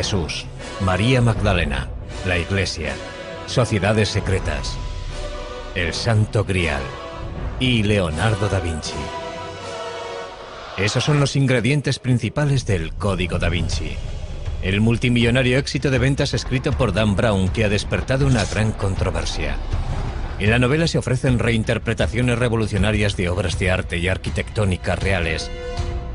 Jesús, María Magdalena, la Iglesia, sociedades secretas, el Santo Grial y Leonardo da Vinci. Esos son los ingredientes principales del Código da Vinci. El multimillonario éxito de ventas escrito por Dan Brown que ha despertado una gran controversia. En la novela se ofrecen reinterpretaciones revolucionarias de obras de arte y arquitectónicas reales,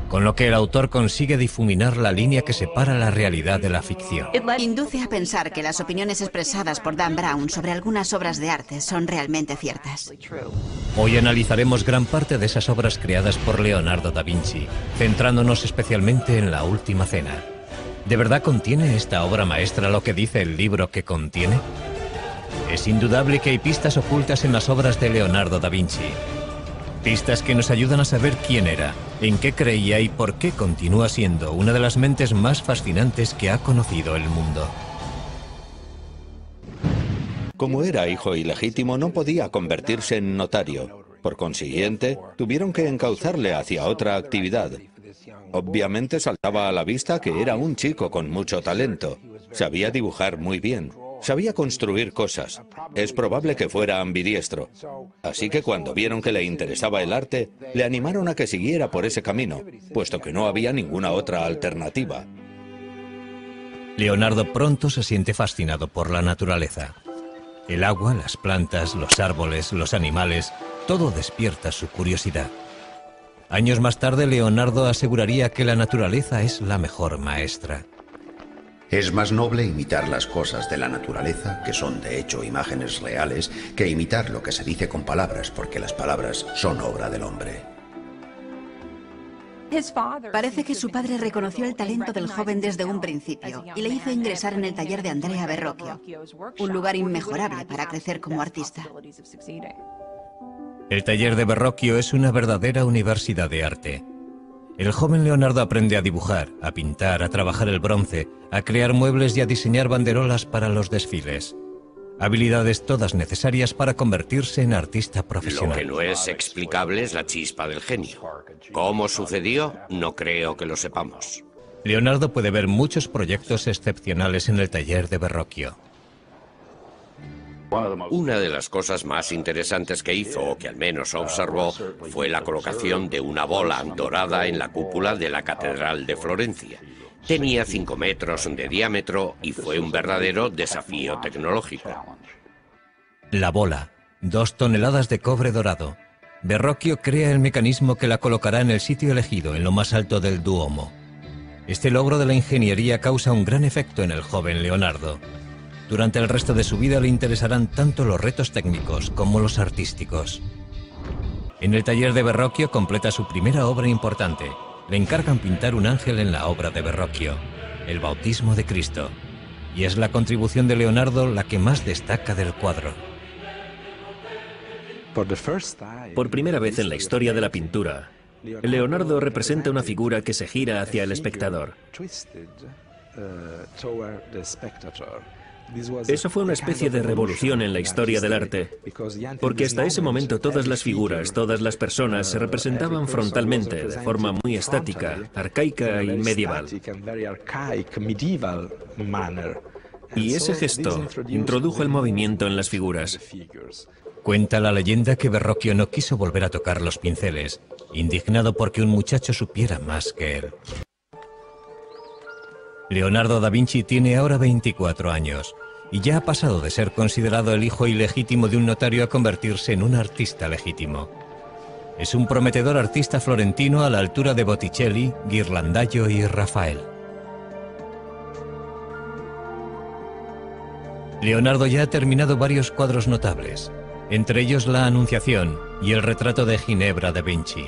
con lo que el autor consigue difuminar la línea que separa la realidad de la ficción. Induce a pensar que las opiniones expresadas por Dan Brown sobre algunas obras de arte son realmente ciertas. Hoy analizaremos gran parte de esas obras creadas por Leonardo da Vinci, centrándonos especialmente en la Última Cena. ¿De verdad contiene esta obra maestra lo que dice el libro que contiene? Es indudable que hay pistas ocultas en las obras de Leonardo da Vinci. Pistas que nos ayudan a saber quién era, en qué creía y por qué continúa siendo una de las mentes más fascinantes que ha conocido el mundo. Como era hijo ilegítimo, no podía convertirse en notario. Por consiguiente, tuvieron que encauzarle hacia otra actividad. Obviamente saltaba a la vista que era un chico con mucho talento. Sabía dibujar muy bien. Sabía construir cosas. Es probable que fuera ambidiestro. Así que cuando vieron que le interesaba el arte, le animaron a que siguiera por ese camino, puesto que no había ninguna otra alternativa. Leonardo pronto se siente fascinado por la naturaleza. El agua, las plantas, los árboles, los animales, todo despierta su curiosidad. Años más tarde, Leonardo aseguraría que la naturaleza es la mejor maestra. Es más noble imitar las cosas de la naturaleza, que son de hecho imágenes reales, que imitar lo que se dice con palabras, porque las palabras son obra del hombre. Parece que su padre reconoció el talento del joven desde un principio y le hizo ingresar en el taller de Andrea Berrocchio, un lugar inmejorable para crecer como artista. El taller de Berrocchio es una verdadera universidad de arte. El joven Leonardo aprende a dibujar, a pintar, a trabajar el bronce, a crear muebles y a diseñar banderolas para los desfiles. Habilidades todas necesarias para convertirse en artista profesional. Lo que no es explicable es la chispa del genio. ¿Cómo sucedió? No creo que lo sepamos. Leonardo puede ver muchos proyectos excepcionales en el taller de Berrocchio. Una de las cosas más interesantes que hizo, o que al menos observó, fue la colocación de una bola dorada en la cúpula de la Catedral de Florencia. Tenía 5 metros de diámetro y fue un verdadero desafío tecnológico. La bola, dos toneladas de cobre dorado. Berrocchio crea el mecanismo que la colocará en el sitio elegido, en lo más alto del Duomo. Este logro de la ingeniería causa un gran efecto en el joven Leonardo. Durante el resto de su vida le interesarán tanto los retos técnicos como los artísticos. En el taller de Berrocchio completa su primera obra importante. Le encargan pintar un ángel en la obra de Berrocchio, el bautismo de Cristo. Y es la contribución de Leonardo la que más destaca del cuadro. Por primera vez en la historia de la pintura, Leonardo representa una figura que se gira hacia el espectador. Eso fue una especie de revolución en la historia del arte, porque hasta ese momento todas las figuras, todas las personas se representaban frontalmente, de forma muy estática, arcaica y medieval. Y ese gesto introdujo el movimiento en las figuras. Cuenta la leyenda que Berrocchio no quiso volver a tocar los pinceles, indignado porque un muchacho supiera más que él. Leonardo da Vinci tiene ahora 24 años y ya ha pasado de ser considerado el hijo ilegítimo de un notario a convertirse en un artista legítimo. Es un prometedor artista florentino a la altura de Botticelli, Ghirlandaio y Rafael. Leonardo ya ha terminado varios cuadros notables, entre ellos La Anunciación y el retrato de Ginebra da Vinci.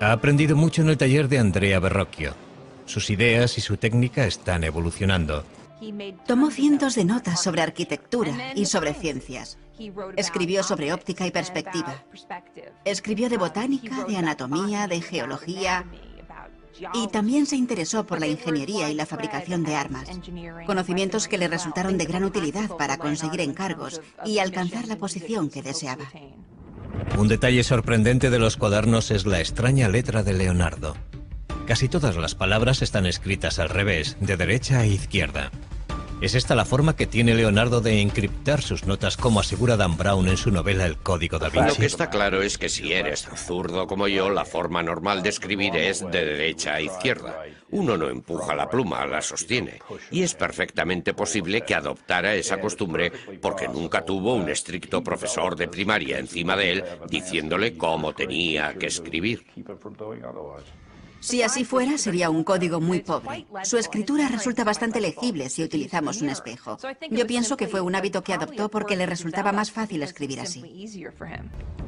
Ha aprendido mucho en el taller de Andrea Berrocchio. Sus ideas y su técnica están evolucionando. Tomó cientos de notas sobre arquitectura y sobre ciencias. Escribió sobre óptica y perspectiva. Escribió de botánica, de anatomía, de geología. Y también se interesó por la ingeniería y la fabricación de armas, conocimientos que le resultaron de gran utilidad para conseguir encargos y alcanzar la posición que deseaba. Un detalle sorprendente de los cuadernos es la extraña letra de Leonardo. Casi todas las palabras están escritas al revés, de derecha a izquierda. Es esta la forma que tiene Leonardo de encriptar sus notas, como asegura Dan Brown en su novela El Código da Vinci. Lo que está claro es que si eres zurdo como yo, la forma normal de escribir es de derecha a izquierda. Uno no empuja la pluma, la sostiene. Y es perfectamente posible que adoptara esa costumbre porque nunca tuvo un estricto profesor de primaria encima de él diciéndole cómo tenía que escribir. Si así fuera, sería un código muy pobre. Su escritura resulta bastante legible si utilizamos un espejo. Yo pienso que fue un hábito que adoptó porque le resultaba más fácil escribir así.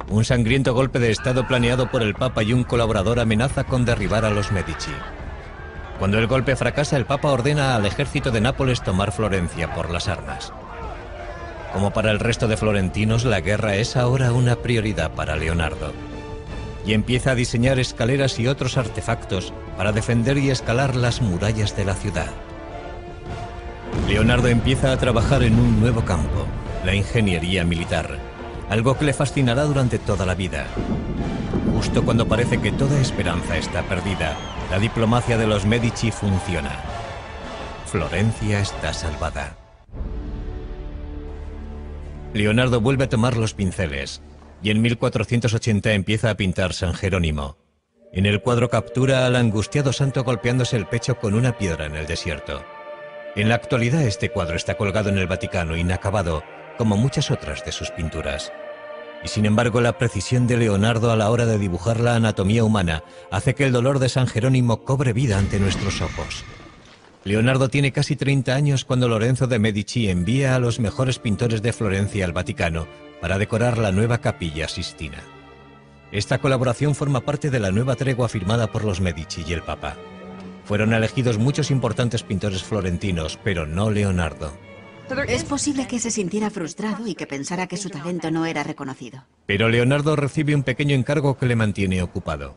Un sangriento golpe de Estado planeado por el Papa y un colaborador amenaza con derribar a los Medici. Cuando el golpe fracasa, el Papa ordena al ejército de Nápoles tomar Florencia por las armas. Como para el resto de florentinos, la guerra es ahora una prioridad para Leonardo y empieza a diseñar escaleras y otros artefactos para defender y escalar las murallas de la ciudad. Leonardo empieza a trabajar en un nuevo campo, la ingeniería militar, algo que le fascinará durante toda la vida. Justo cuando parece que toda esperanza está perdida, la diplomacia de los Medici funciona. Florencia está salvada. Leonardo vuelve a tomar los pinceles, y en 1480 empieza a pintar San Jerónimo. En el cuadro captura al angustiado santo golpeándose el pecho con una piedra en el desierto. En la actualidad este cuadro está colgado en el Vaticano inacabado, como muchas otras de sus pinturas. Y sin embargo la precisión de Leonardo a la hora de dibujar la anatomía humana hace que el dolor de San Jerónimo cobre vida ante nuestros ojos. Leonardo tiene casi 30 años cuando Lorenzo de Medici envía a los mejores pintores de Florencia al Vaticano para decorar la nueva capilla Sistina. Esta colaboración forma parte de la nueva tregua firmada por los Medici y el Papa. Fueron elegidos muchos importantes pintores florentinos, pero no Leonardo. Es posible que se sintiera frustrado y que pensara que su talento no era reconocido. Pero Leonardo recibe un pequeño encargo que le mantiene ocupado.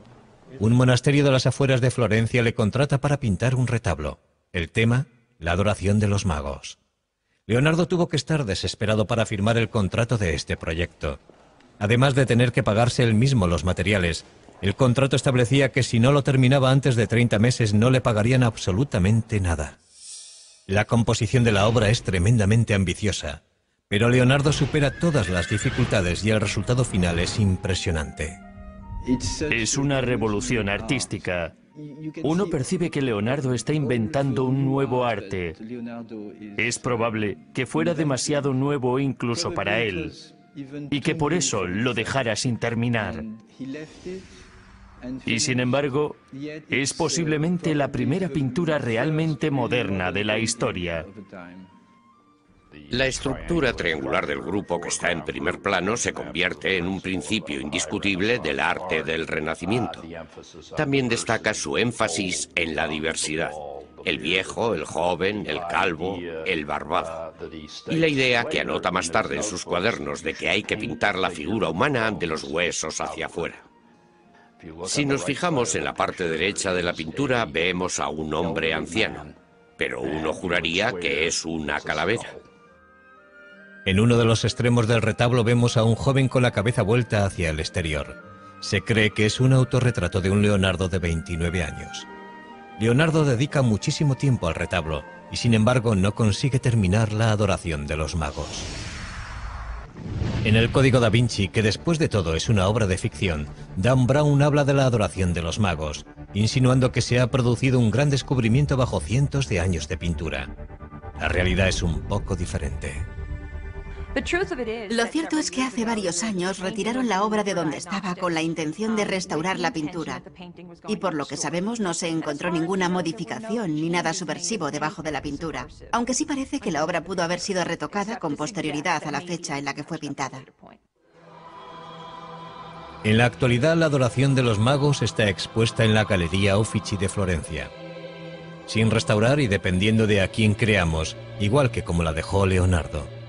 Un monasterio de las afueras de Florencia le contrata para pintar un retablo. El tema, la adoración de los magos. Leonardo tuvo que estar desesperado para firmar el contrato de este proyecto. Además de tener que pagarse él mismo los materiales, el contrato establecía que si no lo terminaba antes de 30 meses no le pagarían absolutamente nada. La composición de la obra es tremendamente ambiciosa, pero Leonardo supera todas las dificultades y el resultado final es impresionante. Es una revolución artística uno percibe que Leonardo está inventando un nuevo arte. Es probable que fuera demasiado nuevo incluso para él y que por eso lo dejara sin terminar. Y sin embargo, es posiblemente la primera pintura realmente moderna de la historia. La estructura triangular del grupo que está en primer plano se convierte en un principio indiscutible del arte del Renacimiento. También destaca su énfasis en la diversidad. El viejo, el joven, el calvo, el barbado. Y la idea que anota más tarde en sus cuadernos de que hay que pintar la figura humana de los huesos hacia afuera. Si nos fijamos en la parte derecha de la pintura, vemos a un hombre anciano, pero uno juraría que es una calavera. En uno de los extremos del retablo vemos a un joven con la cabeza vuelta hacia el exterior. Se cree que es un autorretrato de un Leonardo de 29 años. Leonardo dedica muchísimo tiempo al retablo y sin embargo no consigue terminar la adoración de los magos. En el Código da Vinci, que después de todo es una obra de ficción, Dan Brown habla de la adoración de los magos, insinuando que se ha producido un gran descubrimiento bajo cientos de años de pintura. La realidad es un poco diferente. Lo cierto es que hace varios años retiraron la obra de donde estaba con la intención de restaurar la pintura. Y por lo que sabemos no se encontró ninguna modificación ni nada subversivo debajo de la pintura, aunque sí parece que la obra pudo haber sido retocada con posterioridad a la fecha en la que fue pintada. En la actualidad la adoración de los magos está expuesta en la Galería Uffizi de Florencia. Sin restaurar y dependiendo de a quién creamos, igual que como la dejó Leonardo.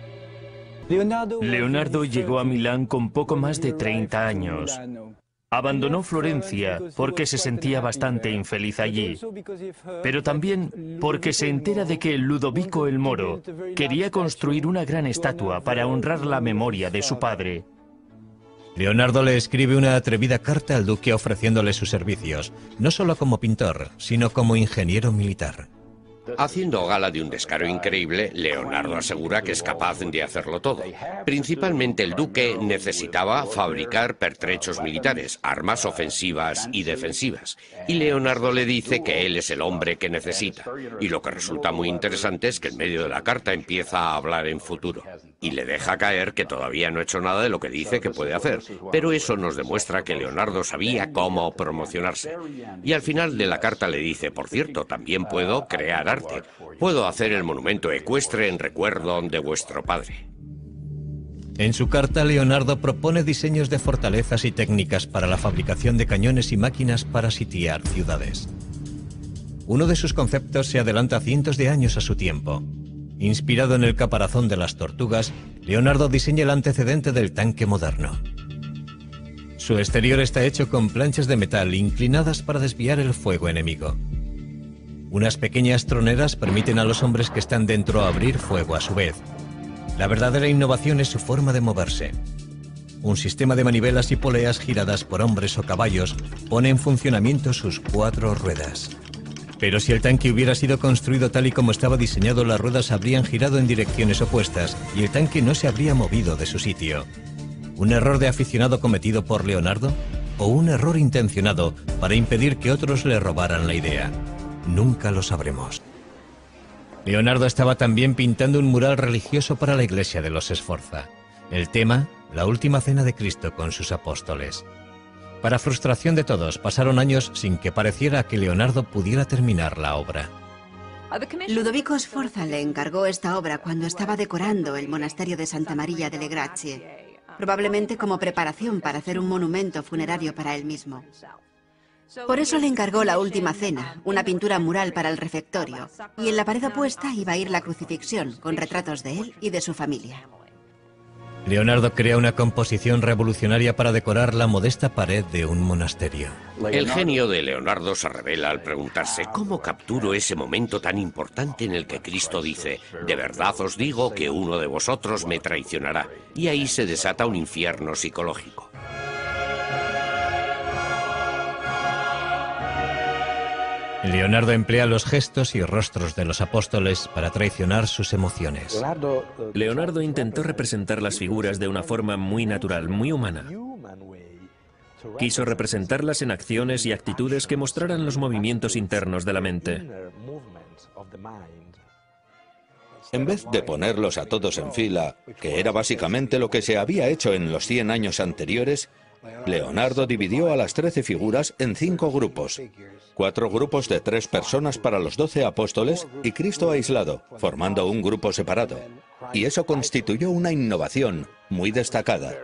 Leonardo llegó a Milán con poco más de 30 años. Abandonó Florencia porque se sentía bastante infeliz allí, pero también porque se entera de que Ludovico el Moro quería construir una gran estatua para honrar la memoria de su padre. Leonardo le escribe una atrevida carta al duque ofreciéndole sus servicios, no solo como pintor, sino como ingeniero militar. Haciendo gala de un descaro increíble, Leonardo asegura que es capaz de hacerlo todo. Principalmente el duque necesitaba fabricar pertrechos militares, armas ofensivas y defensivas. Y Leonardo le dice que él es el hombre que necesita. Y lo que resulta muy interesante es que en medio de la carta empieza a hablar en futuro. Y le deja caer que todavía no ha hecho nada de lo que dice que puede hacer. Pero eso nos demuestra que Leonardo sabía cómo promocionarse. Y al final de la carta le dice, por cierto, también puedo crear Puedo hacer el monumento ecuestre en recuerdo de vuestro padre. En su carta, Leonardo propone diseños de fortalezas y técnicas para la fabricación de cañones y máquinas para sitiar ciudades. Uno de sus conceptos se adelanta cientos de años a su tiempo. Inspirado en el caparazón de las tortugas, Leonardo diseña el antecedente del tanque moderno. Su exterior está hecho con planchas de metal inclinadas para desviar el fuego enemigo. Unas pequeñas troneras permiten a los hombres que están dentro abrir fuego a su vez. La verdadera innovación es su forma de moverse. Un sistema de manivelas y poleas giradas por hombres o caballos pone en funcionamiento sus cuatro ruedas. Pero si el tanque hubiera sido construido tal y como estaba diseñado, las ruedas habrían girado en direcciones opuestas y el tanque no se habría movido de su sitio. ¿Un error de aficionado cometido por Leonardo? ¿O un error intencionado para impedir que otros le robaran la idea? Nunca lo sabremos. Leonardo estaba también pintando un mural religioso para la iglesia de los Esforza. El tema, la última cena de Cristo con sus apóstoles. Para frustración de todos, pasaron años sin que pareciera que Leonardo pudiera terminar la obra. Ludovico Sforza le encargó esta obra cuando estaba decorando el monasterio de Santa María delle Grazie, probablemente como preparación para hacer un monumento funerario para él mismo. Por eso le encargó la última cena, una pintura mural para el refectorio, y en la pared opuesta iba a ir la crucifixión, con retratos de él y de su familia. Leonardo crea una composición revolucionaria para decorar la modesta pared de un monasterio. El genio de Leonardo se revela al preguntarse cómo capturo ese momento tan importante en el que Cristo dice, de verdad os digo que uno de vosotros me traicionará, y ahí se desata un infierno psicológico. Leonardo emplea los gestos y rostros de los apóstoles para traicionar sus emociones. Leonardo intentó representar las figuras de una forma muy natural, muy humana. Quiso representarlas en acciones y actitudes que mostraran los movimientos internos de la mente. En vez de ponerlos a todos en fila, que era básicamente lo que se había hecho en los 100 años anteriores, Leonardo dividió a las trece figuras en cinco grupos. Cuatro grupos de tres personas para los doce apóstoles y Cristo aislado, formando un grupo separado. Y eso constituyó una innovación muy destacada.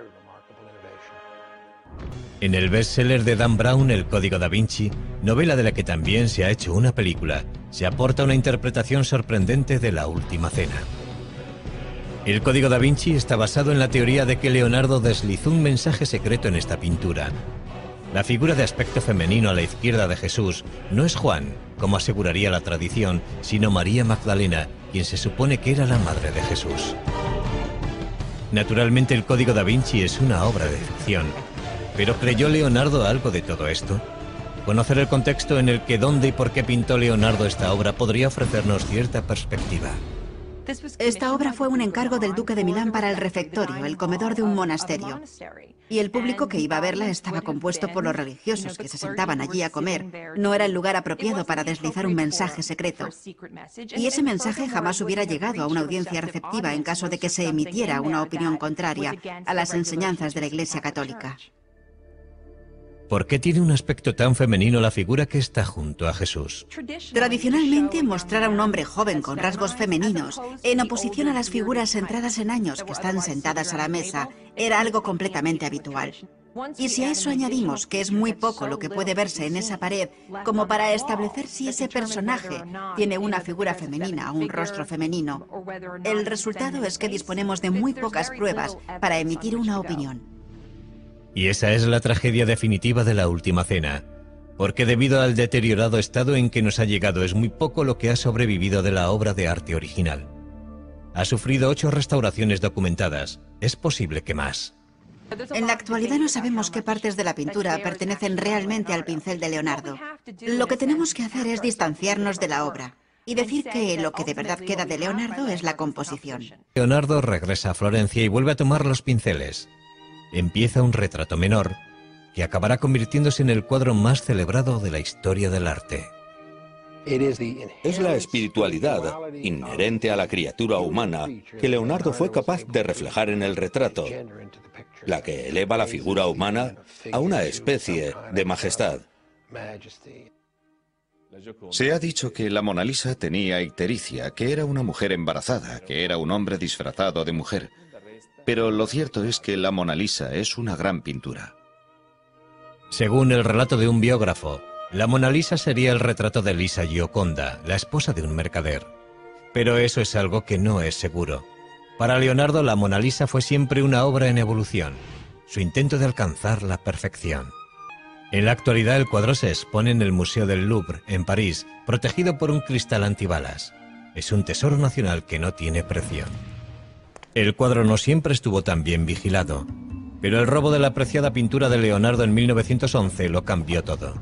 En el bestseller de Dan Brown, El Código da Vinci, novela de la que también se ha hecho una película, se aporta una interpretación sorprendente de la Última Cena. El Código da Vinci está basado en la teoría de que Leonardo deslizó un mensaje secreto en esta pintura. La figura de aspecto femenino a la izquierda de Jesús no es Juan, como aseguraría la tradición, sino María Magdalena, quien se supone que era la madre de Jesús. Naturalmente el Código da Vinci es una obra de ficción, pero ¿creyó Leonardo algo de todo esto? Conocer el contexto en el que dónde y por qué pintó Leonardo esta obra podría ofrecernos cierta perspectiva. Esta obra fue un encargo del duque de Milán para el refectorio, el comedor de un monasterio. Y el público que iba a verla estaba compuesto por los religiosos que se sentaban allí a comer. No era el lugar apropiado para deslizar un mensaje secreto. Y ese mensaje jamás hubiera llegado a una audiencia receptiva en caso de que se emitiera una opinión contraria a las enseñanzas de la Iglesia Católica. ¿Por qué tiene un aspecto tan femenino la figura que está junto a Jesús? Tradicionalmente, mostrar a un hombre joven con rasgos femeninos, en oposición a las figuras centradas en años que están sentadas a la mesa, era algo completamente habitual. Y si a eso añadimos que es muy poco lo que puede verse en esa pared, como para establecer si ese personaje tiene una figura femenina o un rostro femenino, el resultado es que disponemos de muy pocas pruebas para emitir una opinión. Y esa es la tragedia definitiva de la Última Cena, porque debido al deteriorado estado en que nos ha llegado es muy poco lo que ha sobrevivido de la obra de arte original. Ha sufrido ocho restauraciones documentadas, es posible que más. En la actualidad no sabemos qué partes de la pintura pertenecen realmente al pincel de Leonardo. Lo que tenemos que hacer es distanciarnos de la obra y decir que lo que de verdad queda de Leonardo es la composición. Leonardo regresa a Florencia y vuelve a tomar los pinceles. Empieza un retrato menor que acabará convirtiéndose en el cuadro más celebrado de la historia del arte. Es la espiritualidad inherente a la criatura humana que Leonardo fue capaz de reflejar en el retrato, la que eleva la figura humana a una especie de majestad. Se ha dicho que la Mona Lisa tenía ictericia, que era una mujer embarazada, que era un hombre disfrazado de mujer. Pero lo cierto es que la Mona Lisa es una gran pintura. Según el relato de un biógrafo, la Mona Lisa sería el retrato de Lisa Gioconda, la esposa de un mercader. Pero eso es algo que no es seguro. Para Leonardo, la Mona Lisa fue siempre una obra en evolución, su intento de alcanzar la perfección. En la actualidad el cuadro se expone en el Museo del Louvre, en París, protegido por un cristal antibalas. Es un tesoro nacional que no tiene precio. El cuadro no siempre estuvo tan bien vigilado, pero el robo de la apreciada pintura de Leonardo en 1911 lo cambió todo.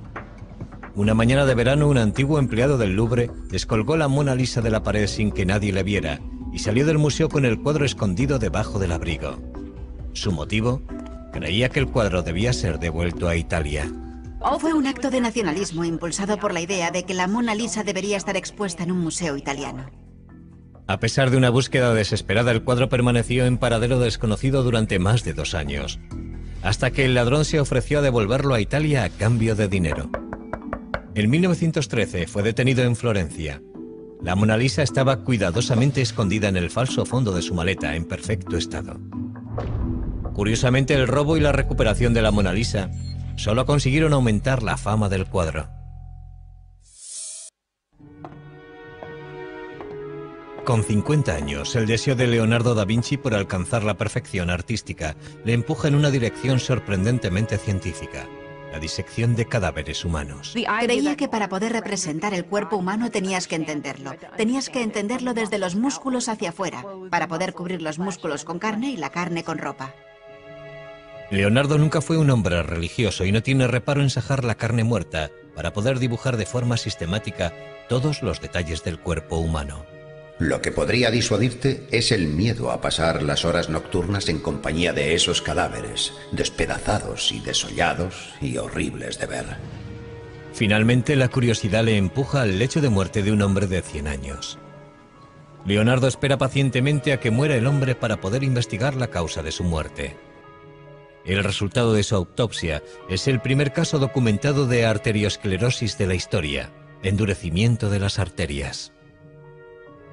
Una mañana de verano, un antiguo empleado del Louvre descolgó la Mona Lisa de la pared sin que nadie le viera y salió del museo con el cuadro escondido debajo del abrigo. Su motivo, creía que el cuadro debía ser devuelto a Italia. Fue un acto de nacionalismo impulsado por la idea de que la Mona Lisa debería estar expuesta en un museo italiano. A pesar de una búsqueda desesperada, el cuadro permaneció en paradero desconocido durante más de dos años, hasta que el ladrón se ofreció a devolverlo a Italia a cambio de dinero. En 1913 fue detenido en Florencia. La Mona Lisa estaba cuidadosamente escondida en el falso fondo de su maleta, en perfecto estado. Curiosamente, el robo y la recuperación de la Mona Lisa solo consiguieron aumentar la fama del cuadro. Con 50 años, el deseo de Leonardo da Vinci por alcanzar la perfección artística le empuja en una dirección sorprendentemente científica la disección de cadáveres humanos. Creía que para poder representar el cuerpo humano tenías que entenderlo. Tenías que entenderlo desde los músculos hacia afuera, para poder cubrir los músculos con carne y la carne con ropa. Leonardo nunca fue un hombre religioso y no tiene reparo en sajar la carne muerta para poder dibujar de forma sistemática todos los detalles del cuerpo humano. Lo que podría disuadirte es el miedo a pasar las horas nocturnas en compañía de esos cadáveres, despedazados y desollados y horribles de ver. Finalmente, la curiosidad le empuja al lecho de muerte de un hombre de 100 años. Leonardo espera pacientemente a que muera el hombre para poder investigar la causa de su muerte. El resultado de su autopsia es el primer caso documentado de arteriosclerosis de la historia, endurecimiento de las arterias.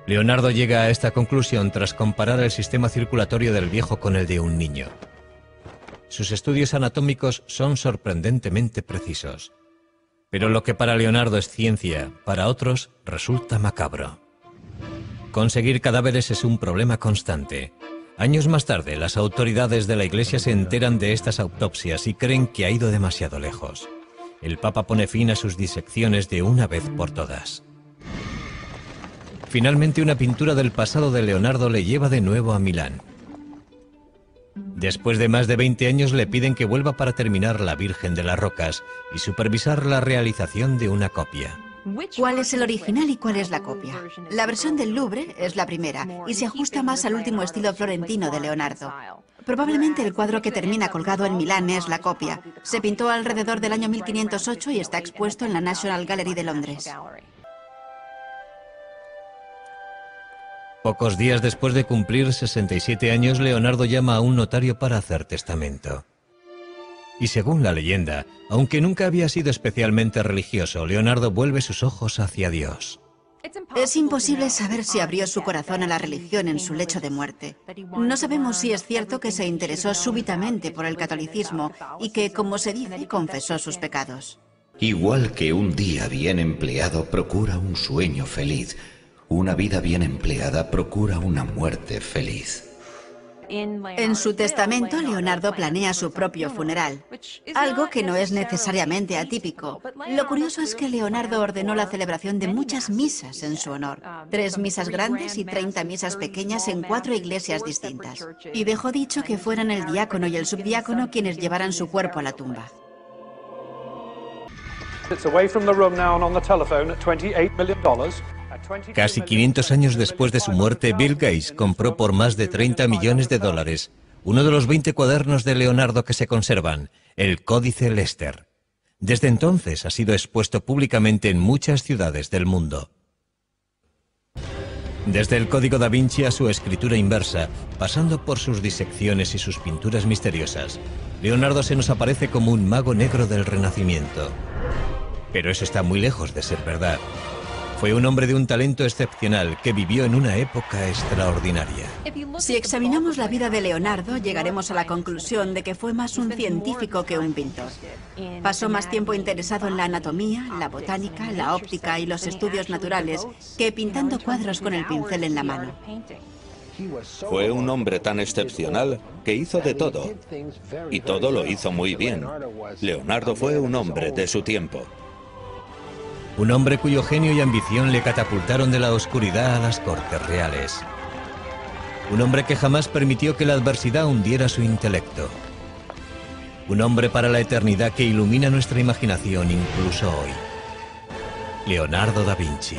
Leonardo llega a esta conclusión tras comparar el sistema circulatorio del viejo con el de un niño. Sus estudios anatómicos son sorprendentemente precisos. Pero lo que para Leonardo es ciencia, para otros resulta macabro. Conseguir cadáveres es un problema constante. Años más tarde, las autoridades de la Iglesia se enteran de estas autopsias y creen que ha ido demasiado lejos. El Papa pone fin a sus disecciones de una vez por todas. Finalmente una pintura del pasado de Leonardo le lleva de nuevo a Milán. Después de más de 20 años le piden que vuelva para terminar La Virgen de las Rocas y supervisar la realización de una copia. ¿Cuál es el original y cuál es la copia? La versión del Louvre es la primera y se ajusta más al último estilo florentino de Leonardo. Probablemente el cuadro que termina colgado en Milán es la copia. Se pintó alrededor del año 1508 y está expuesto en la National Gallery de Londres. Pocos días después de cumplir 67 años, Leonardo llama a un notario para hacer testamento. Y según la leyenda, aunque nunca había sido especialmente religioso, Leonardo vuelve sus ojos hacia Dios. Es imposible saber si abrió su corazón a la religión en su lecho de muerte. No sabemos si es cierto que se interesó súbitamente por el catolicismo y que, como se dice, confesó sus pecados. Igual que un día bien empleado procura un sueño feliz, una vida bien empleada procura una muerte feliz. En su testamento, Leonardo planea su propio funeral, algo que no es necesariamente atípico. Lo curioso es que Leonardo ordenó la celebración de muchas misas en su honor, tres misas grandes y treinta misas pequeñas en cuatro iglesias distintas. Y dejó dicho que fueran el diácono y el subdiácono quienes llevaran su cuerpo a la tumba. Casi 500 años después de su muerte, Bill Gates compró por más de 30 millones de dólares uno de los 20 cuadernos de Leonardo que se conservan, el Códice Lester. Desde entonces ha sido expuesto públicamente en muchas ciudades del mundo. Desde el Código da Vinci a su escritura inversa, pasando por sus disecciones y sus pinturas misteriosas, Leonardo se nos aparece como un mago negro del Renacimiento. Pero eso está muy lejos de ser verdad. Fue un hombre de un talento excepcional que vivió en una época extraordinaria. Si examinamos la vida de Leonardo, llegaremos a la conclusión de que fue más un científico que un pintor. Pasó más tiempo interesado en la anatomía, la botánica, la óptica y los estudios naturales que pintando cuadros con el pincel en la mano. Fue un hombre tan excepcional que hizo de todo. Y todo lo hizo muy bien. Leonardo fue un hombre de su tiempo. Un hombre cuyo genio y ambición le catapultaron de la oscuridad a las cortes reales. Un hombre que jamás permitió que la adversidad hundiera su intelecto. Un hombre para la eternidad que ilumina nuestra imaginación incluso hoy. Leonardo da Vinci.